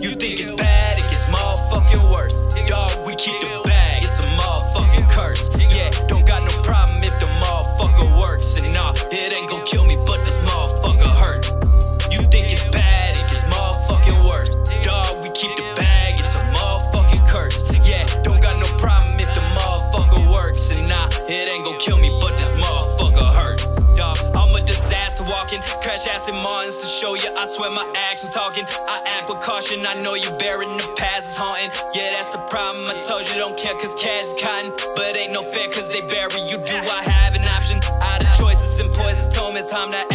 You think it's bad, it gets motherfucking worse. Dog, we keep the bag, it's a motherfucking curse. Yeah, don't got no problem if the motherfucker works. And nah, it ain't going crash Aston Martins to show you. I swear my actions talking. I act with caution, I know you bearing the past is haunting. Yeah, that's the problem. I told you don't care cause cash is cotton. But ain't no fair cause they bury you. Do I have an option? Out of choices and poisons, told me it's time to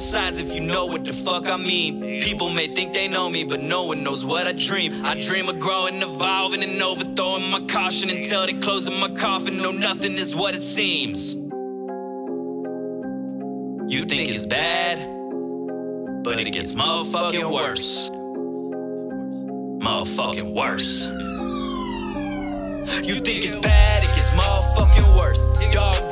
if you know what the fuck I mean. People may think they know me, but no one knows what I dream. I dream of growing, evolving, and overthrowing my caution until they closing my coffin. No, nothing is what it seems. You think it's bad, but it gets motherfucking worse. Motherfucking worse. You think it's bad, it gets motherfucking worse. Dog,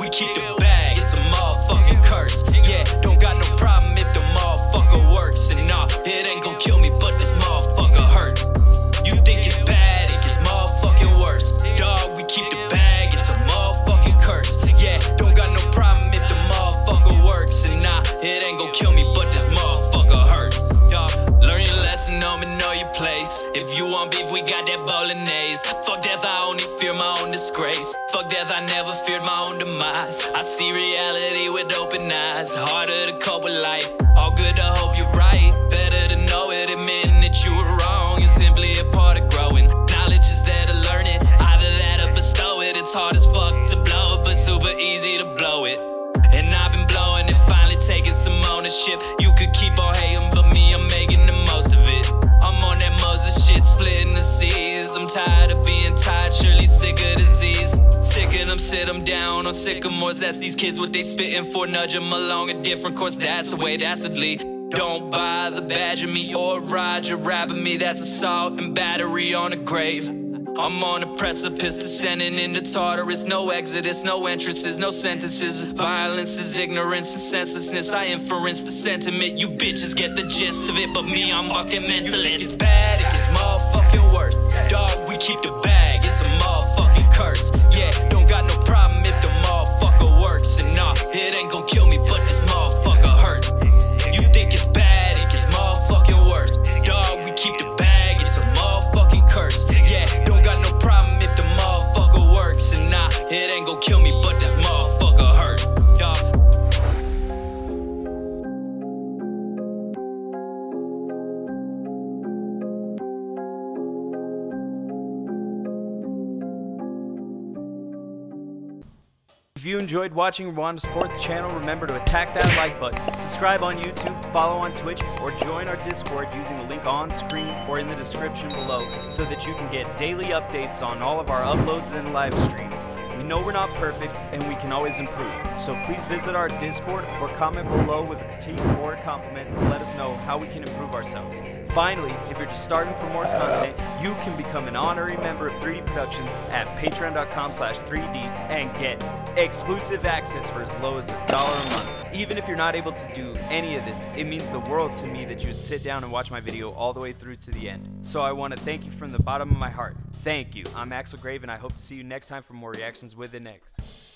it ain't gon' kill me, but this motherfucker hurts. Dog, learn your lesson, know me, know your place. If you want beef, we got that bolognese. Fuck death, I only fear my own disgrace. Fuck death, I never feared my own demise. I see reality with open eyes. Harder to cope with life. All good to hope you're right. Better to know it, admitting that you were wrong. Is simply a part of growing. Knowledge is there to learn it. Either that or bestow it. It's hard as fuck to blow, it, but super easy to blow it. Ownership. You could keep on hating, but me, I'm making the most of it. I'm on that Moses shit, splitting the seas. I'm tired of being tired, surely sick of disease. Sick of them, sit them down on sycamores. That's these kids what they spitting for. Nudge them along a different course. That's the way, that's the lead. Don't bother badger me or Roger rabbit me. That's assault and battery on a grave. I'm on a precipice, descending into Tartarus. No exodus, no entrances, no sentences. Violence is ignorance and senselessness. I inference the sentiment. You bitches get the gist of it, but me, I'm fucking mentalist. It's bad, it gets motherfucking worse. Dog, we keep the bag, If you enjoyed watching and want to support the channel, remember to attack that like button, subscribe on YouTube, follow on Twitch, or join our Discord using the link on screen or in the description below so that you can get daily updates on all of our uploads and live streams. We know we're not perfect and we can always improve, so please visit our Discord or comment below with a critique or a compliment to let us know how we can improve ourselves. Finally, if you're just starting for more content, you can become an honorary member of 3D Productions at patreon.com slash 3D and get exclusive access for as low as a dollar a month. Even if you're not able to do any of this, it means the world to me that you would sit down and watch my video all the way through to the end. So I want to thank you from the bottom of my heart. Thank you. I'm Axel Grave and I hope to see you next time for more reactions with the next.